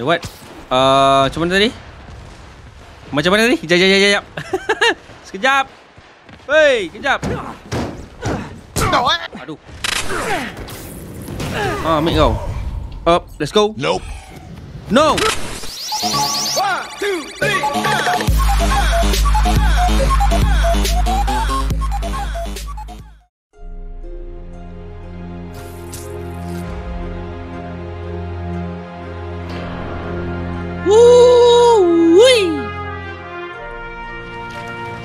Eh, what? Uh, macam mana tadi? Macam mana tadi? Jap, jap, jap, jap. Sekejap. Hei, kejap. Aduh. Ah, ambil kau. Up, let's go. Nope. No. Woo-wee.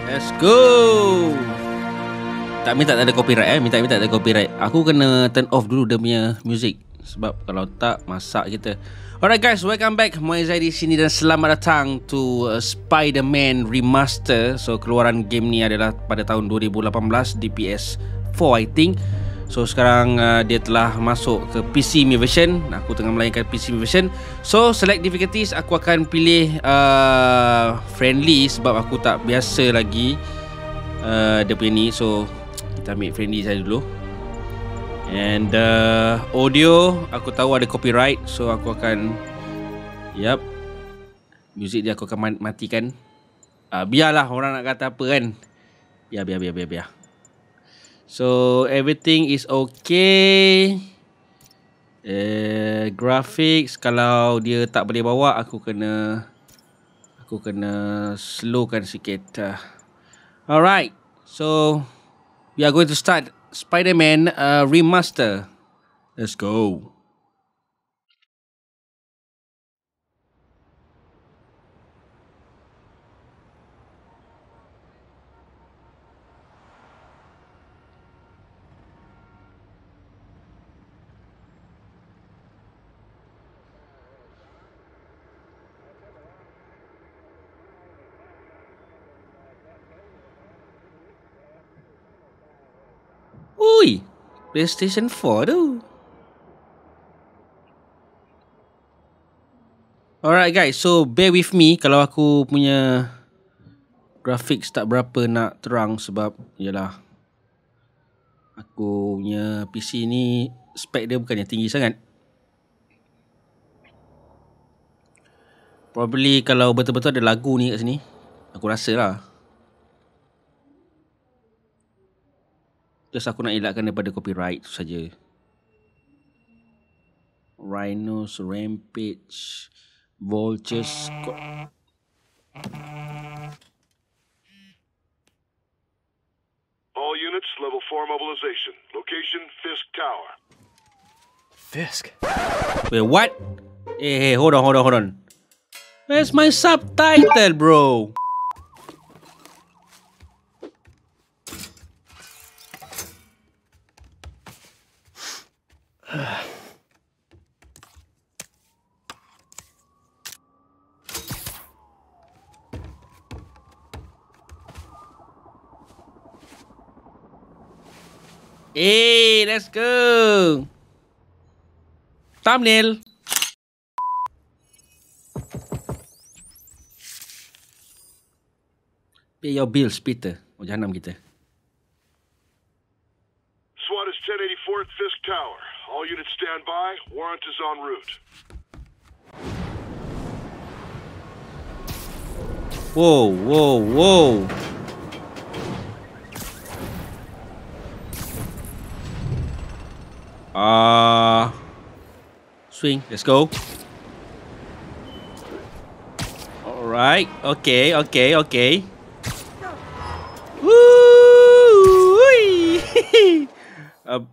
Let's go. Tak minta tak ada copyright eh. Minta minta tak ada copyright. Aku kena turn off dulu dia punya music sebab kalau tak masak kita. Alright guys, welcome back. Moizai di sini dan selamat datang to uh, Spider-Man Remaster. So keluaran game ni adalah pada tahun 2018 di PS4 I think. So sekarang uh, dia telah masuk ke PC Mi version. Aku tengah melayankan PC Mi version. So select difficulties aku akan pilih uh, friendly sebab aku tak biasa lagi uh, dia punya ni. So kita ambil friendly saja dulu. And uh, audio aku tahu ada copyright so aku akan Yap Music dia aku akan matikan uh, Biarlah orang nak kata apa kan Biar biar biar biar biar So everything is okay. Uh, Graphics Kalau dia tak boleh bawa Aku kena Aku kena slowkan sikit uh. Alright So We are going to start Spider-Man uh, Remaster. Let's go Ui, PlayStation 4 tu. Alright guys, so bear with me kalau aku punya graphics tak berapa nak terang sebab yalah aku punya PC ni spek dia bukannya tinggi sangat. Probably kalau betul-betul ada lagu ni kat sini, aku rasa lah. Just aku nak elakkan daripada copyright tu saja. Rhinos, Rampage, Vultures. Co- All units, level 4 mobilization. Location, Fisk Tower. Fisk. Wait, what? Hey, hey, hold on, hold on, hold on. Where's my subtitle, bro? Hey, let's go. Thumbnail. Pay your bills, Peter. Oh, jahanam kita. SWAT is 1084 at Fisk Tower. All units stand by. Warrant is en route. Whoa, whoa, whoa. Ah. swing, let's go. Alright, okay, okay, okay. Woo! uh,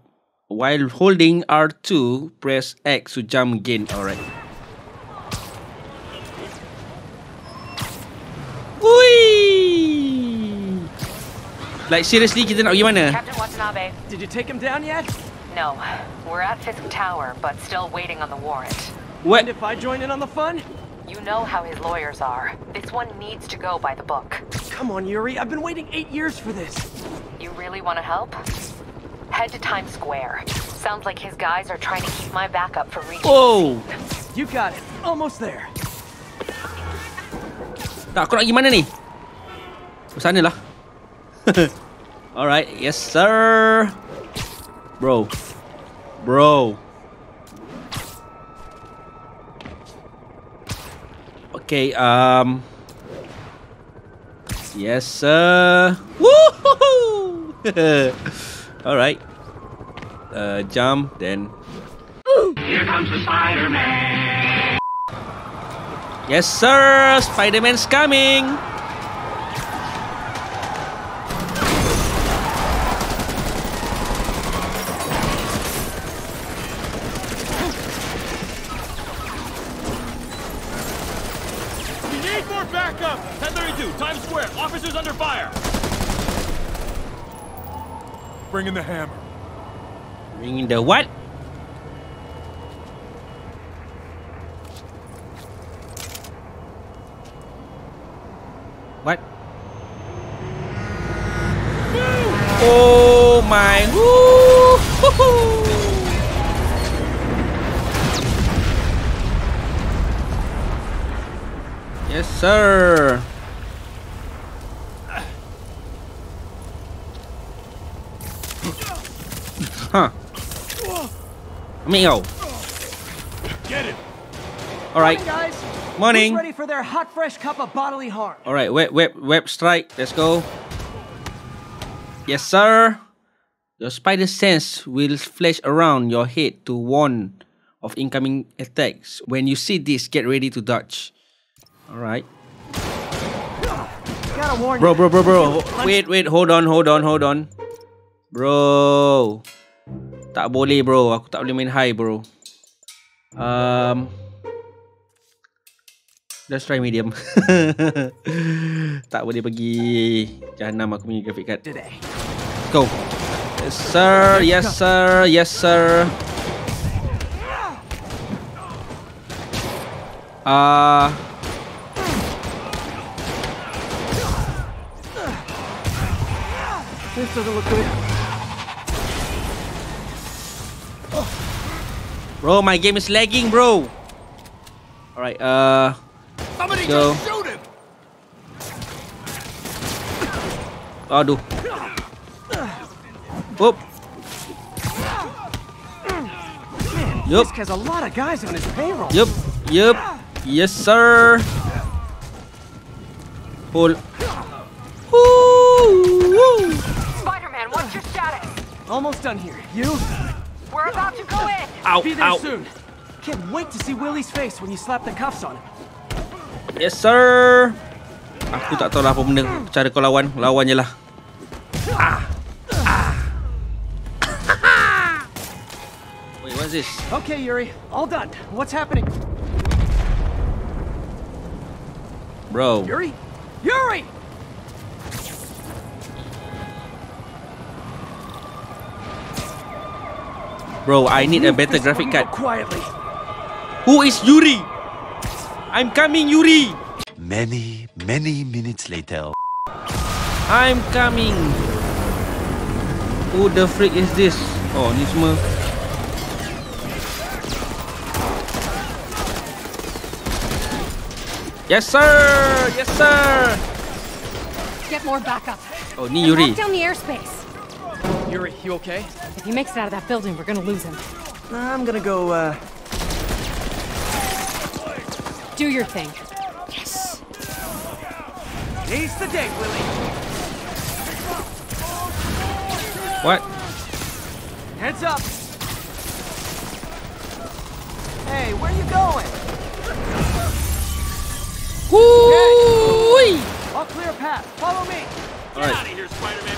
while holding R2, press X to jump again. Alright. Whee! Like seriously kita nak pergi mana? Captain Watanabe. Did you take him down yet? No, we're at Fisk Tower, but still waiting on the warrant. What? And if I join in on the fun? You know how his lawyers are. This one needs to go by the book. Come on, Yuri. I've been waiting eight years for this. You really want to help? Head to Times Square. Sounds like his guys are trying to keep my backup from reaching. Oh! You got it. Almost there. Tak, aku nak pergi mana ni? Ke sana lah. Alright, yes sir. Bro. Bro. Okay, um... Yes, sir. Woohoo! Alright. Uh, jump, then... Here comes the Spider-Man. Yes, sir! Spider-Man's coming! We need more backup! 1032, Times Square. Officers under fire. Bring in the hammer. Ringing what? What? Oh my! Yes, sir. Huh. Meow. Get it. All right. Guys, Morning. who's ready for their hot, fresh cup of bodily harm? All right. whip, whip, web strike. Let's go. Yes, sir. Your spider sense will flash around your head to warn of incoming attacks. When you see this, get ready to dodge. All right. Gotta warn Bro, bro, bro, bro. Wait, wait. Hold on, hold on, hold on. Bro. Tak boleh, bro. Aku tak boleh main high, bro. Um. Let's try medium. tak boleh pergi jahanam aku punya graphic card. Go. Yes, sir. Yes, sir. Yes, sir. Ah. This doesn't look good. Bro, my game is lagging, bro. Alright, uh. Somebody Go. just shoot him. Aduh. Whoop. Yup, Fisk has a lot of guys on his payroll. yup, yup. Yes, sir. Pull. Woo! Spider-Man, what's your status? Almost done here. You? We're about to go in. Ow, Be there ow. soon. Can't wait to see Willie's face when you slap the cuffs on him. Yes, sir. Aku tak tahu lah apa benda cara kau lawan. Lawan je lah. Ah. Ah. Wait, what's this? Okay, Yuri. All done. What's happening? Bro. Yuri? Yuri! Bro, I need a better graphic card. Quietly. Who is Yuri? I'm coming, Yuri. Many, many minutes later. I'm coming. Who the freak is this? Oh, ni semua. Yes, sir. Yes, sir. Get more backup. Oh, ni Yuri. Lock down the airspace. Yuri, you okay? If he makes it out of that building, we're gonna lose him. I'm gonna go, uh... Do your thing. Yes! Seize the day, Willie. What? Heads up. Hey, where are you going? Hui! I'll clear a path. Follow me. Get Alright. out of here, Spider-Man.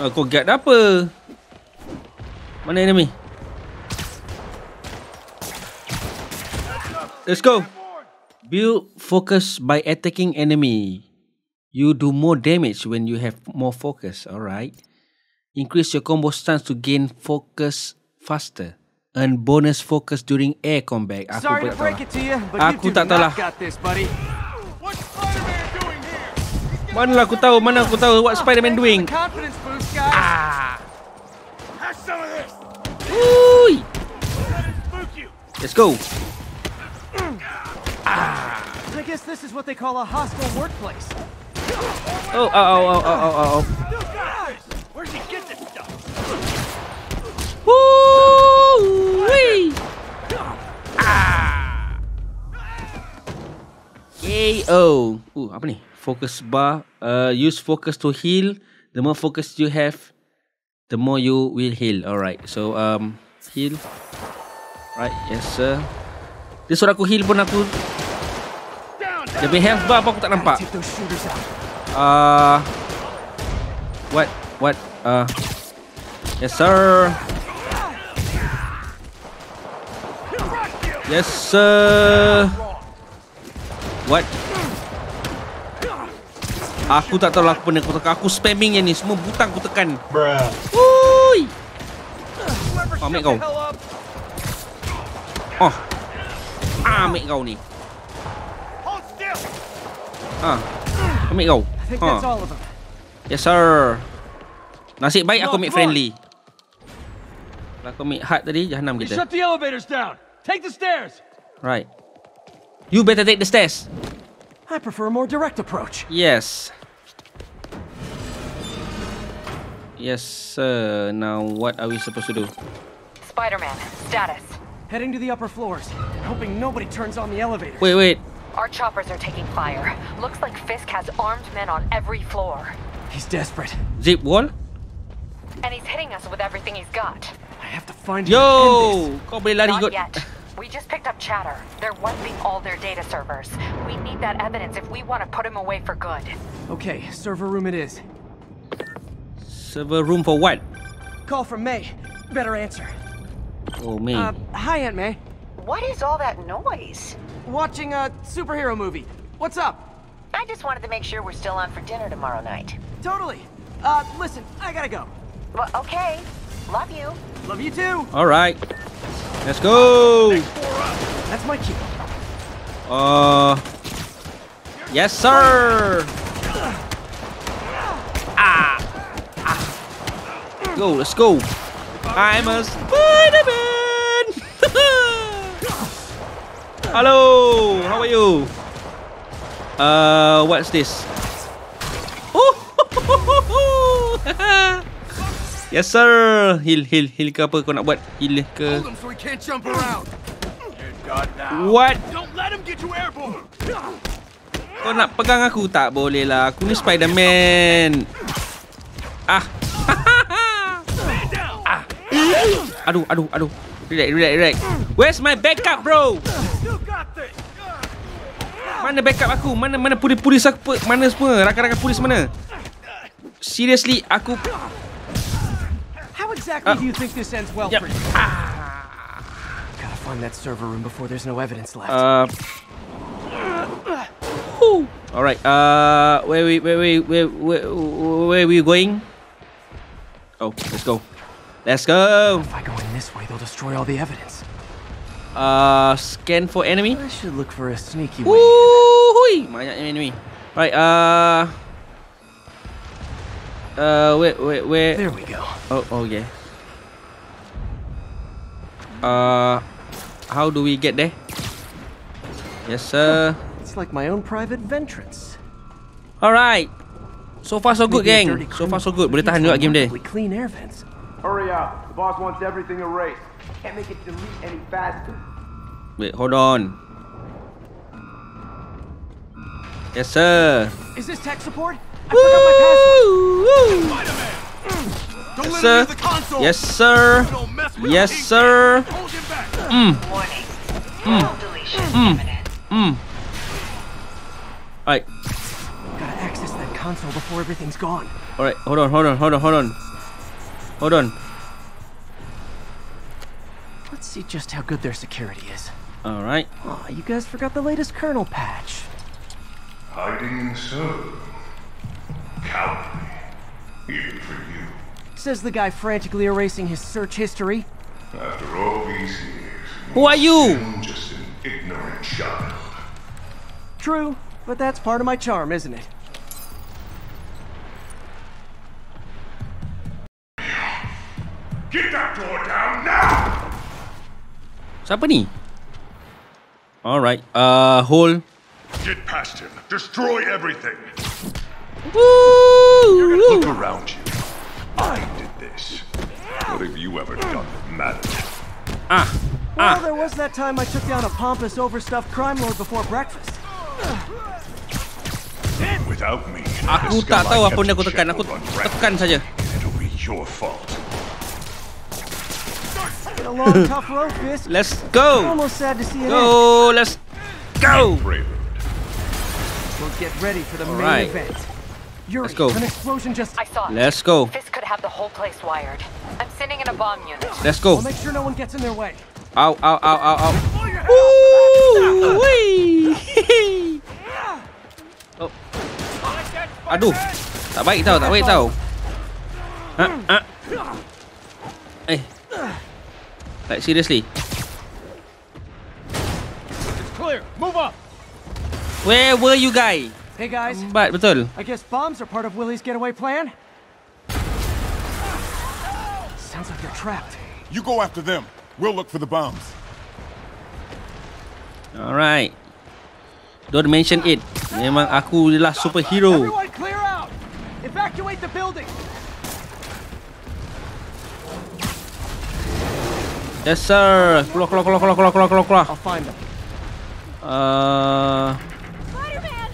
Ah, kau guard apa? Mana enemy? Let's go. Build focus by attacking enemy. You do more damage when you have more focus. Alright. Increase your combo stance to gain focus faster. Earn bonus focus during air combat. Aku Sorry tak tahu break lah. Aku tak tahu lah. Mana aku tahu? Mana aku tahu what Spider-Man doing? this. Ui! Let's go. I guess this is what they call a hostile workplace. Oh, oh, oh, oh, oh, oh, oh. Guys, where'd you get this stuff? Woo! Wee! AO. Uh, apa ni? Focus bar. Uh, use focus to heal. The more focus you have, the more you will heal. Alright. So um heal. Right, yes sir. Dia suruh aku heal pun aku Dia health bar aku tak nampak. Uh What? What? Uh Yes sir. Yes sir. What? Aku tak tahu lah apa benda aku tekan. Aku spamming yang ni. Semua butang aku tekan. Bruh. Ui. Oh, ambil kau. Oh. Ah, ambil kau ni. Ah. Ambil kau. Ha. Yes sir. Nasib baik aku ambil friendly. Kalau aku ambil hard tadi, jahanam We kita. shut the elevators down. Take the stairs. Right. You better take the stairs. I prefer a more direct approach. Yes. Yes, sir. Now, what are we supposed to do? Spider-Man, status. Heading to the upper floors, hoping nobody turns on the elevator. Wait, wait. Our choppers are taking fire. Looks like Fisk has armed men on every floor. He's desperate. Zip wall? And he's hitting us with everything he's got. I have to find him Yo! Kau boleh lari Not kot. yet. We just picked up chatter. They're wiping all their data servers. We need that evidence if we want to put him away for good. Okay, server room it is. Server room for what? Call from May. Better answer. Oh, me. Uh, hi, Aunt May. What is all that noise? Watching a superhero movie. What's up? I just wanted to make sure we're still on for dinner tomorrow night. Totally. Uh, listen, I gotta go. Well, okay. Love you. Love you too. Alright. Let's go! That's my cue. Uh... Yes, sir! Ah. Go, let's go! I'm a Spider-Man! Hello! How are you? Uh, what's this? Oh! yes, sir! Heal, heal, heal ke apa kau nak buat? Heal ke? What? Kau nak pegang aku? Tak boleh lah. Aku ni Spider-Man. Ah. Aduh, aduh, aduh. Relax, relax, relax. Where's my backup, bro? You got this. Mana backup aku? Mana mana polis-polis aku? Mana semua? Rakan-rakan polis mana? Seriously, aku How exactly Uh, do you think this ends well Yep. for you? Ah. Gotta find that server room before there's no evidence left. uh Whew. Alright, uh where we where we where where where we going? Oh, let's go. Let's go. if I go in this way, they'll destroy all the evidence. Uh scan for enemy. I should look for a sneaky way. Woohoo! Banyak enemy. Right, uh Uh where where where There we go. Oh, oh yeah. Uh how do we get there? Yes, sir. It's like my own private ventrance. Alright. So far so good, Maybe gang. So far so good. Boleh tahan juga game dia. Clean air vents. Hurry up. The boss wants everything erased. Can't make it delete any faster. Wait, hold on. Yes, sir. Is this tech support? I forgot my password. Woo! Don't Yes, let sir. the console. Yes, sir. Don't Yes, sir. Hold him back. Warning. All deletion imminent. Mm. Alright. Gotta access that console before everything's gone. Alright, hold on, hold on, hold on, hold on. Hold on. Let's see just how good their security is. Alright. Aw, you guys forgot the latest kernel patch. Hiding so cowardly, even for you. Says the guy frantically erasing his search history. After all these years, Who are you? Just an ignorant child. True, but that's part of my charm, isn't it? Get that door down now! Siapa ni? Alright. Uh, hold. Get past him. Destroy everything. Woo! Look around you. I did this. What have you ever done that mattered? Ah. Well, there was that time I took down a pompous, overstuffed crime lord before breakfast. Without me, Aku tak tahu apa Scarlet benda aku tekan. Aku Captain ship will tekan saja. It'll be your fault. Been a long, tough road, Fisk. Let's go. Almost sad to see it end. Go. Let's go. We'll get ready for the main Alright. event. Yuri, Let's go. an explosion just... I saw it. Let's go. Fisk could have the whole place wired. I'm sending in a bomb unit. Let's go. I'll make sure no one gets in their way. Ow, ow, ow, ow, ow. Woo! Wee! oh. Aduh. Tak baik tau, tak baik tau. Ha, ha. Eh. Like seriously. It's clear. Move up. Where were you guys? Hey guys, um, But betul. I guess bombs are part of Willie's getaway plan? Sounds like they're trapped. You go after them. We'll look for the bombs. Alright. Don't mention it. Memang aku adalah superhero. Everyone clear out! Evacuate the building! Yes sir. Keluar, keluar, keluar, keluar, keluar, keluar, keluar, keluar. I'll find them. Uh, Spider-Man!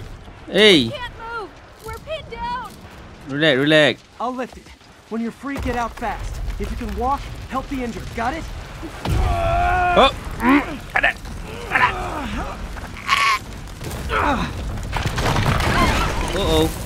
hey, Can't move! We're pinned down! relax, relax. I'll lift it. When you're free, get out fast. If you can walk, help the injured. Got it? Oh, mm, ada, ada. Uh oh.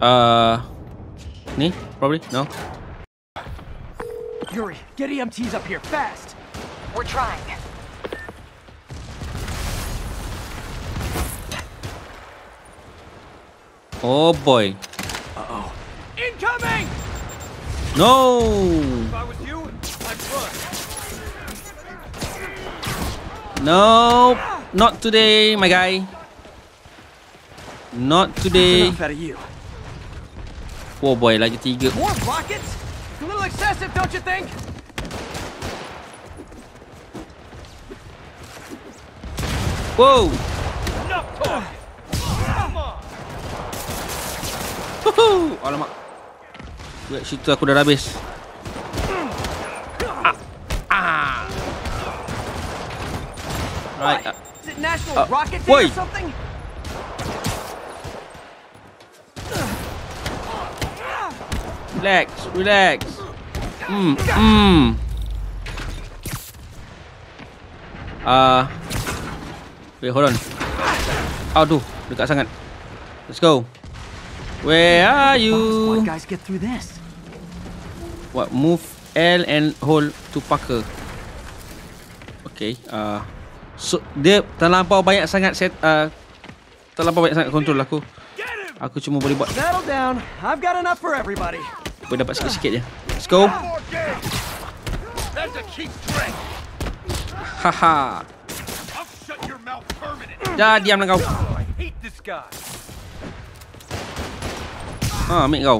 Uh, me? Probably? No? Yuri, get EMTs up here, fast! We're trying. Oh boy. Oh. Incoming! No! If I was you, I'd run. No! Not today, my guy. Not today. Enough out of you. Oh boy, lagi tiga. More rockets? A little excessive, don't you think? Wow! Enough talk. Come on. Huhu! Alamak. Buat situ aku dah habis. Ah. Ah. Right. ah. Is it National Uh, Rocket Relax, relax. Hmm, hmm. Ah. wait, hold on. Aduh, dekat sangat. Let's go. Where are you? squad guys get through this. What move L and hold to Parker. Okay. Uh, so dia terlampau banyak sangat set uh, terlampau banyak sangat kontrol aku. Aku cuma boleh buat Settle down. I've got enough for everybody. Boleh dapat sikit-sikit je. Let's go. More game. That's a cheap trick. Haha. I'll shut your mouth permanent. Dah diamlah kau. I hate this guy. Ha, ambil kau.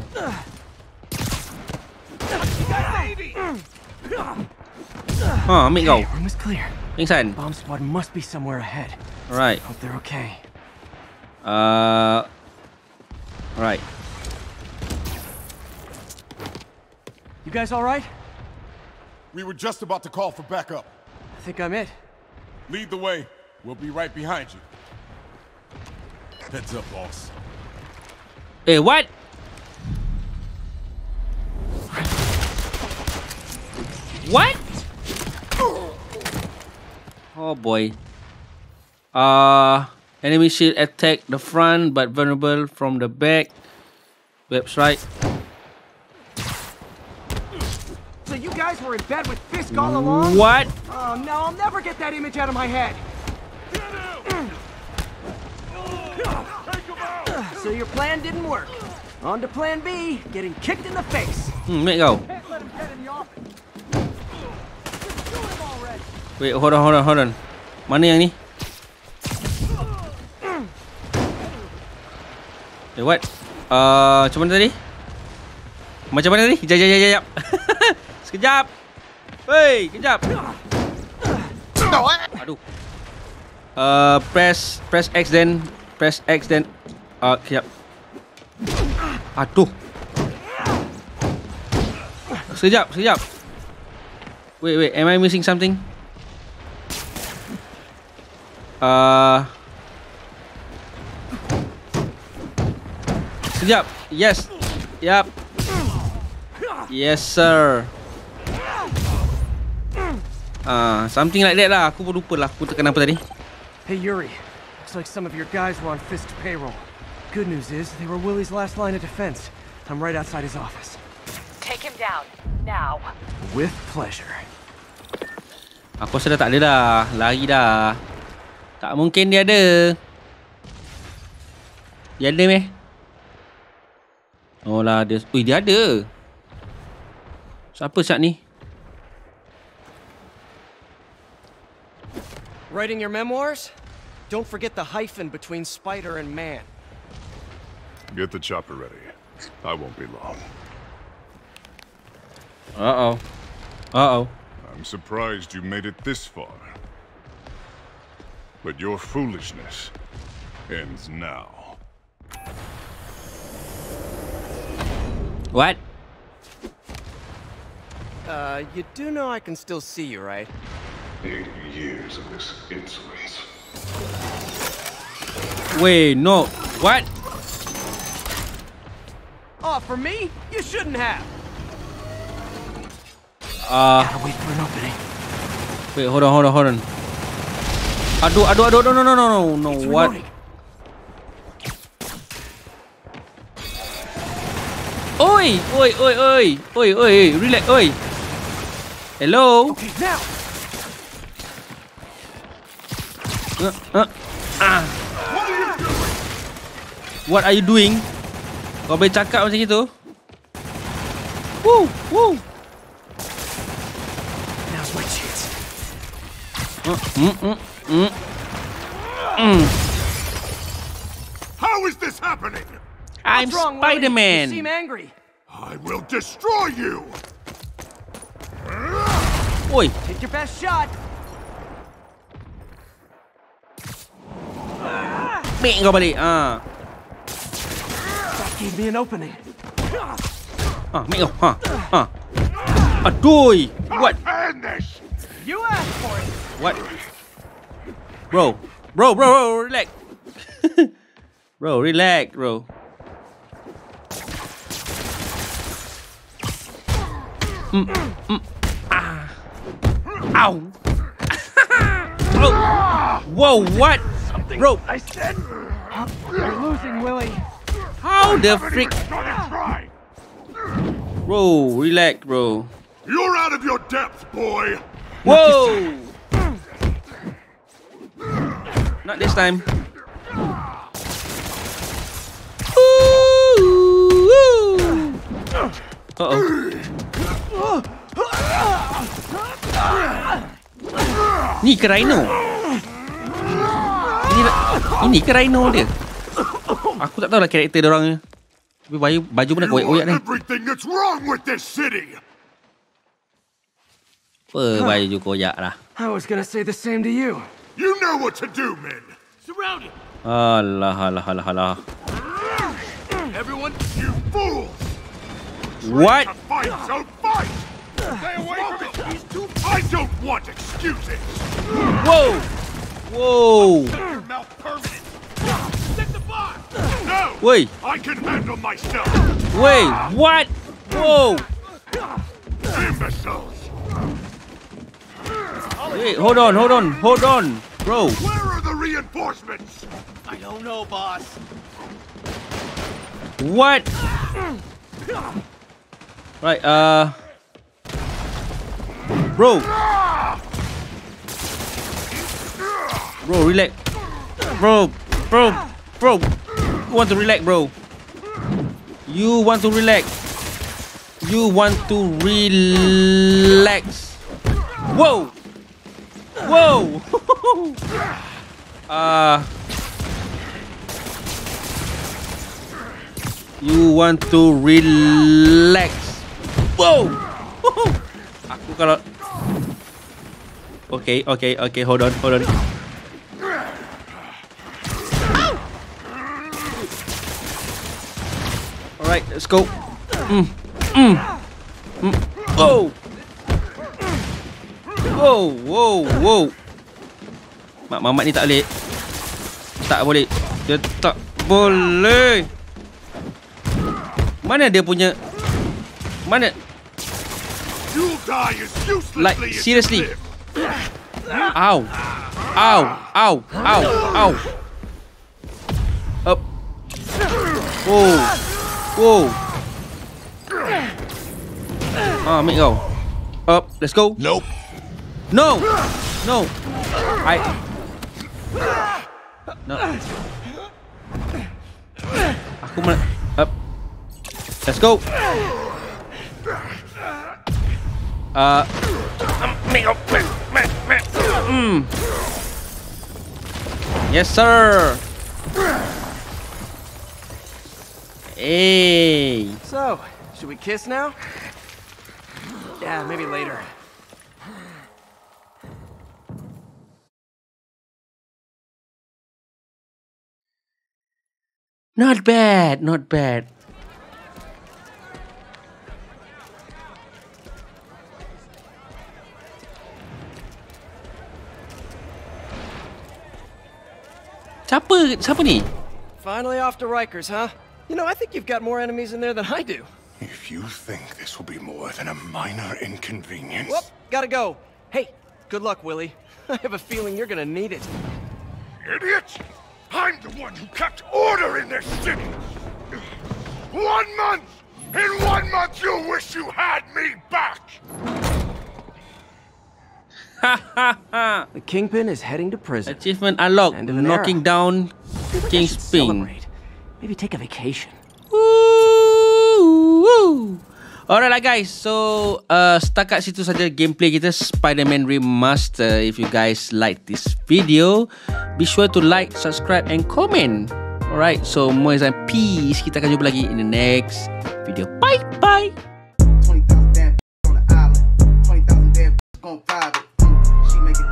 Ha, ambil kau. Room is clear. Pingsan. Bomb squad must be somewhere ahead. Alright. Hope they're okay. Uh, Alright. You guys all right? We were just about to call for backup. I think I'm it. Lead the way. We'll be right behind you. Heads up, boss. Hey, what? What? Oh boy. Uh, enemy shield attack the front but vulnerable from the back. Web strike. So you guys were in bed with Fisk all along? What? Oh no, I'll never get that image out of my head. So your plan didn't work. On to plan B, getting kicked in the face. Hmm, mate kau. Can't let him get in the office. Just shoot him already. Wait, hold on, hold on, hold on. Mana yang ni? Eh, what? Uh, macam mana tadi? Macam mana tadi? Jap, jap, jap, jap. Sekejap. Wey, kejap. Aduh. Uh, press press X then press X then uh, kejap. Aduh. Sekejap, sekejap. Wait, wait, am I missing something? Uh, sekejap. Yes. Yap. Yes, sir. Ah, uh, something like that lah. Aku pun lupa lah. Aku tekan apa tadi. Hey, Yuri. Looks like some of your guys were on Fist payroll. Good news is, they were Willie's last line of defense. I'm right outside his office. Take him down. Now. With pleasure. Aku rasa dah tak ada dah. Lari dah. Tak mungkin dia ada. Dia ada meh? Oh lah dia. Ui dia ada. Siapa saat ni? Writing your memoirs? Don't forget the hyphen between spider and man. Get the chopper ready. I won't be long. Uh-oh. Uh-oh. I'm surprised you made it this far. But your foolishness ends now. What? Uh, you do know I can still see you, right? Eight years of this insolence. Wait, no. What? Oh, for me? You shouldn't have. Uh, Gotta wait for an opening. wait, hold on, hold on, hold on. Aduh, aduh, aduh, no, no, no, no, no, no, It's what? reloading. Oi, oi, oi, oi, oi, oi, relax, oi. Hello? Okay, now. Uh, uh, ah. What are you doing? Kau boleh cakap macam itu? Woo, woo. Now's my chance. Mm, mm, mm. Mm. How is this happening? I'm What's? Spider-Man. You seem angry. I will destroy you! Oi, Take your best shot. Make kau balik. Ah. That gave me an opening. Ah, make kau. Ha. Ha. Aduh. What? End! You asked for it. What? Bro. Bro, bro, bro, relax. bro, relax, bro. Mm, mm, ah. Ow. oh. Whoa, what? Bro, I said. You're losing, Willie. how the freak? Gonna! Bro, relax, bro. You're out of your depth, boy! Whoa! Not this time. Uh oh. Ni ke Rhino? Ini, ini ke Rhino dia? Aku tak tahu lah karakter dia orang ni. Tapi baju, baju pun dah koyak-koyak ni. Apa baju koyak lah. I was gonna say the same to you. You know what to do, men! Surround it! Alah, alah, alah, alah. Everyone, You fools! What? To fight, so fight! Stay away from it! He's too... I don't want excuses! Whoa! Whoa! Wait, I can handle myself! wait, what? Whoa! Imbeciles! Wait, hold on, hold on, hold on, bro. Where are the reinforcements? I don't know, boss. What? Right, uh, bro, bro, relax, bro, bro, bro. You want to relax, bro? You want to relax. You want to relax. Whoa. Whoa. uh You want to relax. Whoa. Aku kalau Okay, okay, okay. Hold on, hold on. Alright, let's go. Mm, mm, mm. Oh. Whoa, whoa, whoa. Mak Mamat ni tak boleh. Tak boleh. Dia tak boleh. Mana dia punya Mana Like seriously. Ow Ow Ow Ow Ow Up Whoa Whoa. Ah, ambil go. Up Let's go. Nope. No. No. I. No. Aku mana Up. Let's go. Uh Ambil kau Mm. Yes sir Hey So, should we kiss now? Yeah, maybe later. Not bad, not bad. Siapa? Siapa ni? Finally off to Rikers, huh? You know, I think you've got more enemies in there than I do. If you think this will be more than a minor inconvenience, Whoop, gotta go. Hey, good luck, Willie. I have a feeling you're gonna need it. idiot! I'm the one who kept order in this city. One month. In one month, you'll wish you had me back. The Kingpin is heading to prison. Achievement unlocked. End of Knocking era. down I should celebrate. Maybe take a vacation. Woo. Alright lah guys, so uh, setakat situ saja gameplay kita Spider-Man Remaster. If you guys like this video, be sure to like, subscribe and comment. Alright, so Moise and peace. Kita akan jumpa lagi in the next video. Bye bye. 20,000 damn on the island. 20,000 damn on private. Mm, She make it